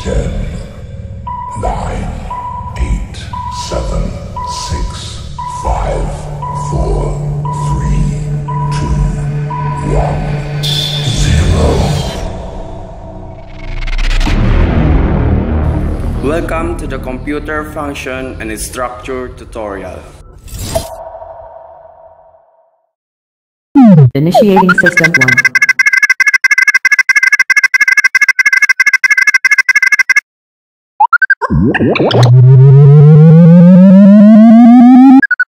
Ten, nine, eight, seven, six, five, four, three, two, one, zero. Welcome to the computer function and its structure tutorial. Initiating System 1.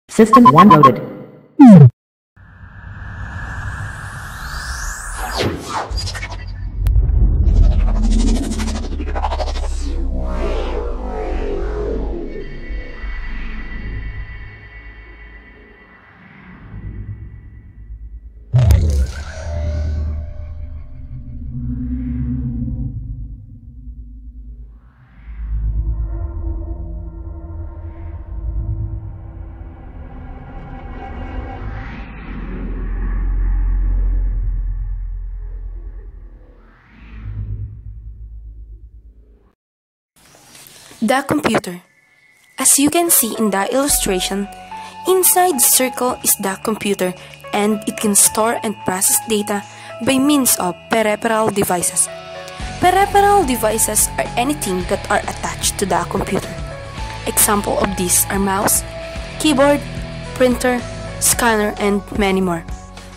System 1 loaded. The computer. As you can see in the illustration, inside the circle is the computer and it can store and process data by means of peripheral devices. Peripheral devices are anything that are attached to the computer. Example of these are mouse, keyboard, printer, scanner, and many more.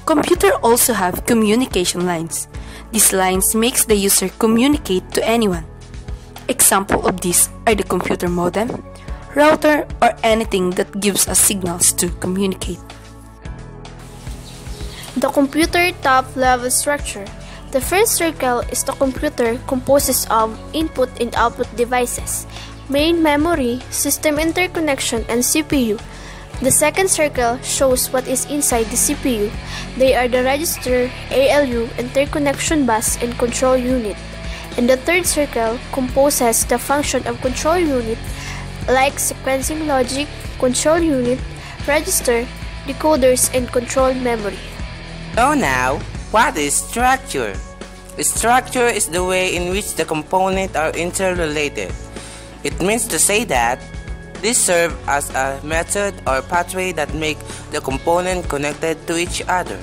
Computer also have communication lines. These lines makes the user communicate to anyone. Example of these are the computer modem, router, or anything that gives us signals to communicate. The computer top level structure. The first circle is the computer composes of input and output devices, main memory, system interconnection, and CPU. The second circle shows what is inside the CPU. They are the register, ALU, interconnection bus, and control unit. And the third circle composes the function of control unit like sequencing logic, control unit, register, decoders, and control memory. So now, what is structure? Structure is the way in which the components are interrelated. It means to say that these serve as a method or pathway that make the component connected to each other.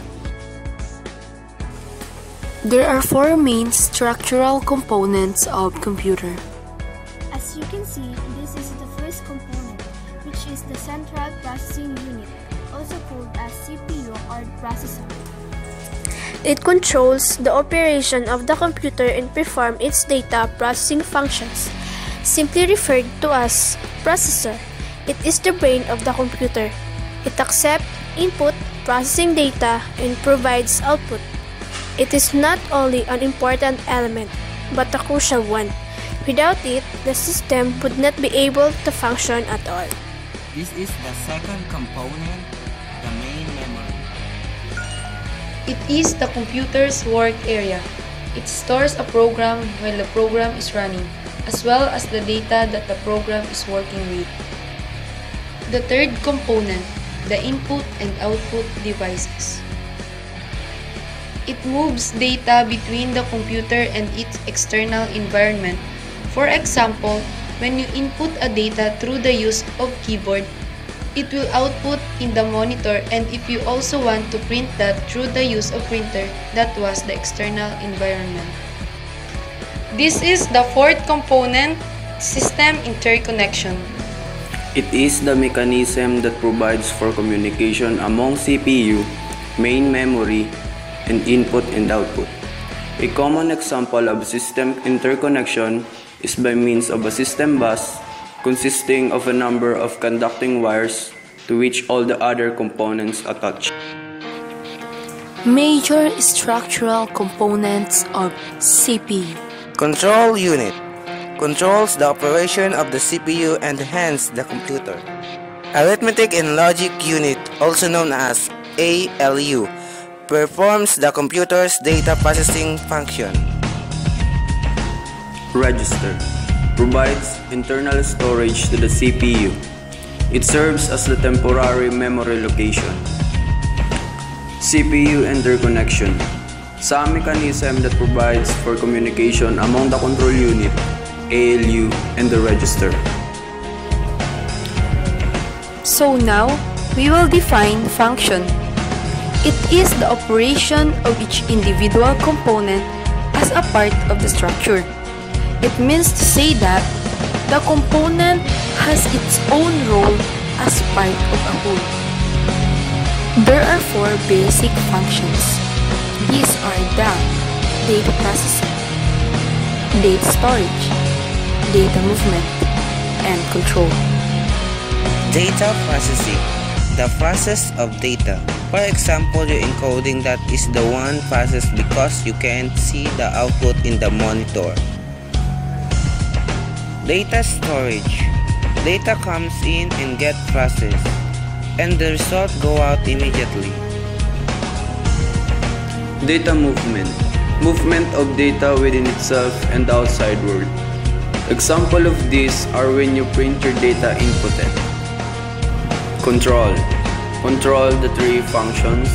There are four main structural components of computer. As you can see, this is the first component, which is the central processing unit, also called as CPU or processor. It controls the operation of the computer and perform its data processing functions, simply referred to as processor. It is the brain of the computer. It accepts input, processing data, and provides output. It is not only an important element, but a crucial one. Without it, the system would not be able to function at all. This is the second component, the main memory. It is the computer's work area. It stores a program while the program is running, as well as the data that the program is working with. The third component, the input and output devices. It moves data between the computer and its external environment. For example, when you input a data through the use of keyboard, it will output in the monitor and if you also want to print that through the use of printer, that was the external environment. This is the fourth component, system interconnection. It is the mechanism that provides for communication among CPU, main memory, and input and output. A common example of system interconnection is by means of a system bus consisting of a number of conducting wires to which all the other components attach. Major structural components of CPU. Control unit controls the operation of the CPU and hence the computer. Arithmetic and logic unit, also known as ALU, performs the computer's data processing function. Register provides internal storage to the CPU. It serves as the temporary memory location. CPU interconnection. Some mechanism that provides for communication among the control unit, ALU, and the register. So now, we will define function. It is the operation of each individual component as a part of the structure. It means to say that the component has its own role as part of a whole. There are four basic functions. These are the data processing, data storage, data movement, and control. Data processing, the process of data. For example, your encoding that is the one processed because you can't see the output in the monitor. Data storage. Data comes in and get processed, and the result go out immediately. Data movement. Movement of data within itself and the outside world. Example of this are when you print your data inputted. Control. Control the three functions